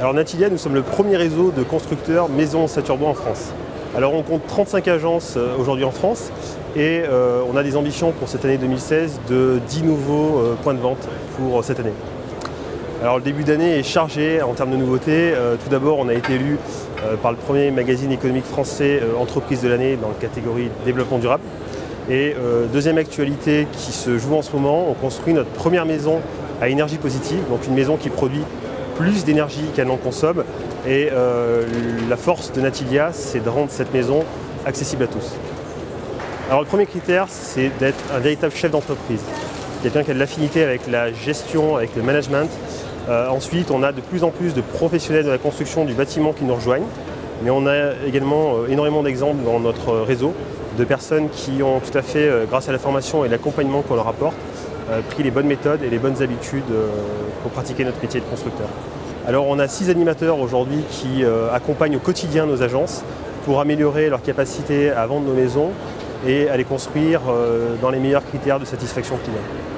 Alors Natilia, nous sommes le premier réseau de constructeurs maison Saturbois en France. Alors on compte 35 agences euh, aujourd'hui en France et euh, on a des ambitions pour cette année 2016 de 10 nouveaux euh, points de vente pour cette année. Alors le début d'année est chargé en termes de nouveautés. tout d'abord, on a été élu par le premier magazine économique français entreprise de l'année dans la catégorie développement durable. Et deuxième actualité qui se joue en ce moment, on construit notre première maison à énergie positive, donc une maison qui produit plus d'énergie qu'elle n'en consomme. Et euh, la force de Natilia, c'est de rendre cette maison accessible à tous. Alors le premier critère, c'est d'être un véritable chef d'entreprise. Quelqu'un qui a de l'affinité avec la gestion, avec le management. Euh, ensuite, on a de plus en plus de professionnels de la construction du bâtiment qui nous rejoignent. Mais on a également euh, énormément d'exemples dans notre réseau de personnes qui ont tout à fait, grâce à la formation et l'accompagnement qu'on leur apporte, pris les bonnes méthodes et les bonnes habitudes euh, pour pratiquer notre métier de constructeur. Alors on a six animateurs aujourd'hui qui euh, accompagnent au quotidien nos agences pour améliorer leur capacité à vendre nos maisons et à les construire dans les meilleurs critères de satisfaction client.